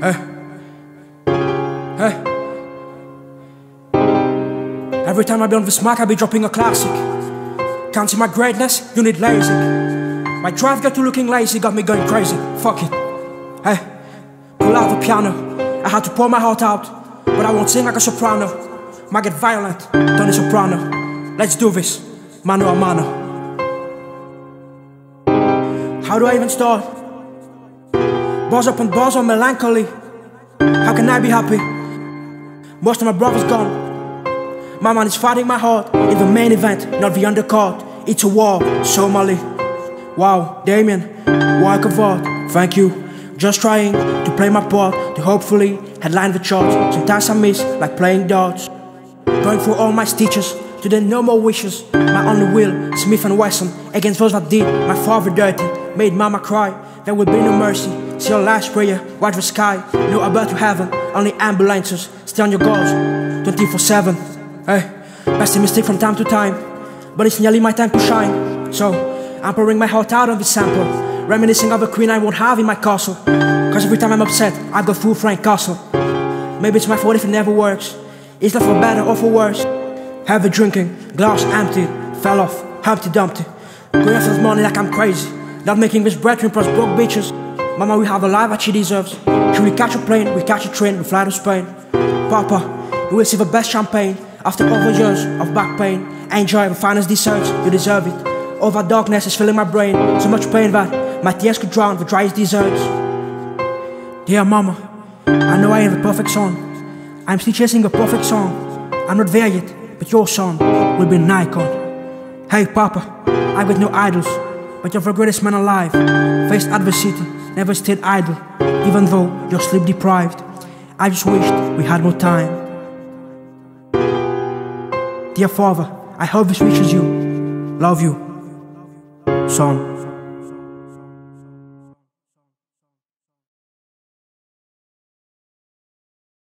Hey. Hey. Every time I be on this mic, I be dropping a classic. Can't see my greatness, you need lazy. My drive got you looking lazy, got me going crazy. Fuck it. Hey, pull out the piano. I had to pour my heart out, but I won't sing like a soprano. Might get violent, Tony Soprano. Let's do this, mano a mano. How do I even start? Bars up and bars on melancholy. How can I be happy? Most of my brothers gone. My man is fighting my heart in the main event, not the undercard. It's a war, Somali. Wow, Damien, work of art. Thank you. Just trying to play my part to hopefully headline the charts. Sometimes I miss, like playing darts. Going through all my stitches to the no more wishes. My only will, Smith and Wesson, against those that did my father dirty, made mama cry. There will be no mercy. See your last prayer, watch the sky. No about to heaven, only ambulances. Stay on your goals, 24 7. Hey, pessimistic from time to time, but it's nearly my time to shine. So, I'm pouring my heart out on this sample, reminiscing of a queen I won't have in my castle. Cause every time I'm upset, I go full Frank Castle. Maybe it's my fault if it never works. Is that for better or for worse? Heavy drinking, glass empty, fell off, Humpty Dumpty. Going after money like I'm crazy. Not making this brethren plus broke bitches. Mama, we have a life that she deserves. Should we catch a plane, we catch a train, we fly to Spain. Papa, we will see the best champagne. After over years of back pain, enjoy the finest desserts, you deserve it. All that darkness is filling my brain, so much pain that my tears could drown the driest desserts. Dear mama, I know I am the perfect son. I'm still chasing a perfect song. I'm not there yet, but your son will be an icon. Hey papa, I got no idols, but you're the greatest man alive. Faced adversity, never stayed idle, even though you're sleep deprived. I just wished we had more time. Dear Father, I hope this reaches you. Love you. Son.